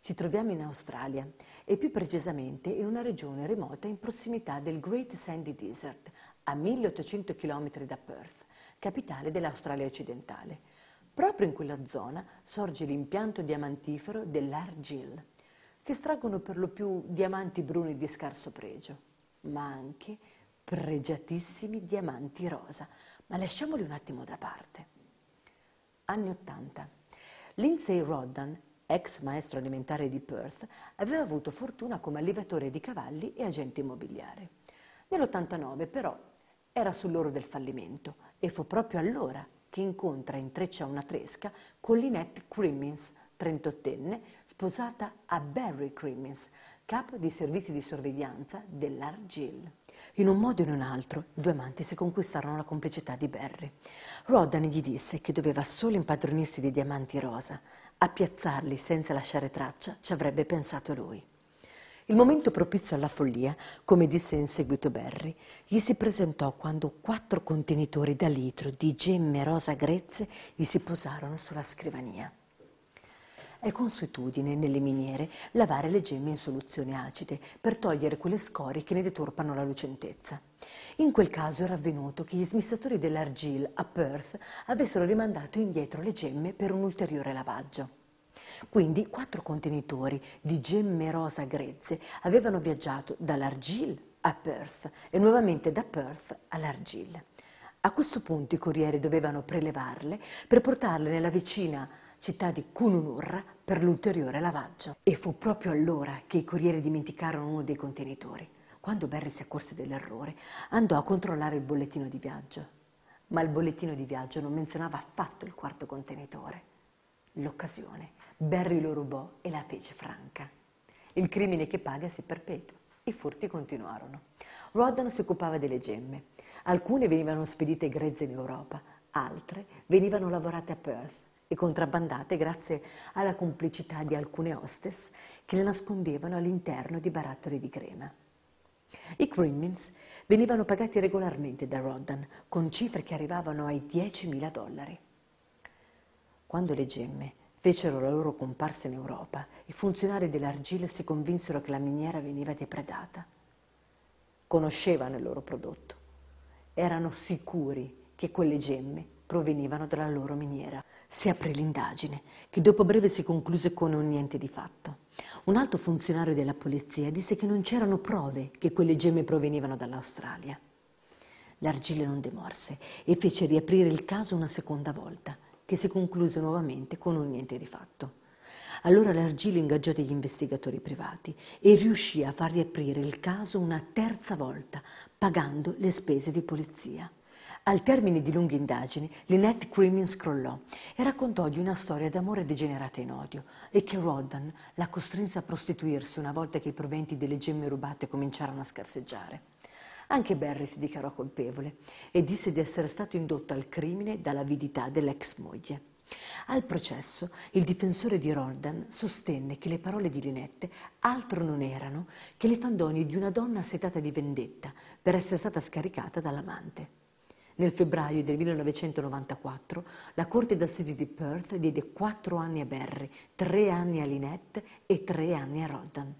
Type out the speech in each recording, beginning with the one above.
Ci troviamo in Australia e più precisamente in una regione remota in prossimità del Great Sandy Desert, a 1800 km da Perth, capitale dell'Australia occidentale. Proprio in quella zona sorge l'impianto diamantifero dell'Argil. Si estraggono per lo più diamanti bruni di scarso pregio, ma anche pregiatissimi diamanti rosa. Ma lasciamoli un attimo da parte. Anni 80. Lindsay Roddan ex maestro alimentare di Perth, aveva avuto fortuna come allevatore di cavalli e agente immobiliare. Nell'89 però era sull'oro del fallimento e fu proprio allora che incontra e intreccia una tresca con Lynette Crimmins, 38enne, sposata a Barry Crimmins, capo dei servizi di sorveglianza dell'Argil. In un modo o in un altro, i due amanti si conquistarono la complicità di Barry. Roddan gli disse che doveva solo impadronirsi di diamanti rosa. A piazzarli senza lasciare traccia ci avrebbe pensato lui. Il momento propizio alla follia, come disse in seguito Barry, gli si presentò quando quattro contenitori da litro di gemme rosa grezze gli si posarono sulla scrivania. È consuetudine nelle miniere lavare le gemme in soluzioni acide per togliere quelle scorie che ne deturpano la lucentezza. In quel caso era avvenuto che gli smistatori dell'Argil a Perth avessero rimandato indietro le gemme per un ulteriore lavaggio. Quindi quattro contenitori di gemme rosa grezze avevano viaggiato dall'Argil a Perth e nuovamente da Perth all'Argil. A questo punto i corrieri dovevano prelevarle per portarle nella vicina città di Kununurra, per l'ulteriore lavaggio. E fu proprio allora che i corrieri dimenticarono uno dei contenitori. Quando Barry si accorse dell'errore, andò a controllare il bollettino di viaggio. Ma il bollettino di viaggio non menzionava affatto il quarto contenitore. L'occasione, Barry lo rubò e la fece franca. Il crimine che paga si perpetua. I furti continuarono. Rodden si occupava delle gemme. Alcune venivano spedite grezze in Europa, altre venivano lavorate a Perth e contrabbandate grazie alla complicità di alcune hostess che le nascondevano all'interno di barattoli di crema. I Crimmins venivano pagati regolarmente da Roddan con cifre che arrivavano ai 10.000 dollari. Quando le gemme fecero la loro comparsa in Europa, i funzionari dell'Argile si convinsero che la miniera veniva depredata. Conoscevano il loro prodotto. Erano sicuri che quelle gemme provenivano dalla loro miniera. Si aprì l'indagine, che dopo breve si concluse con un niente di fatto. Un alto funzionario della polizia disse che non c'erano prove che quelle gemme provenivano dall'Australia. L'Argile non demorse e fece riaprire il caso una seconda volta, che si concluse nuovamente con un niente di fatto. Allora l'Argile ingaggiò degli investigatori privati e riuscì a far riaprire il caso una terza volta, pagando le spese di polizia. Al termine di lunghe indagini, Lynette Crimin scrollò e raccontò di una storia d'amore degenerata in odio e che Roddan la costrinse a prostituirsi una volta che i proventi delle gemme rubate cominciarono a scarseggiare. Anche Barry si dichiarò colpevole e disse di essere stato indotto al crimine dall'avidità dell'ex moglie. Al processo, il difensore di Roddan sostenne che le parole di Linette altro non erano che le fandonie di una donna assetata di vendetta per essere stata scaricata dall'amante. Nel febbraio del 1994 la Corte d'Assisi di Perth diede quattro anni a Barry, tre anni a Lynette e tre anni a Roddan.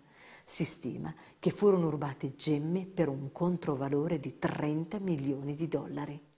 Si stima che furono rubate gemme per un controvalore di 30 milioni di dollari.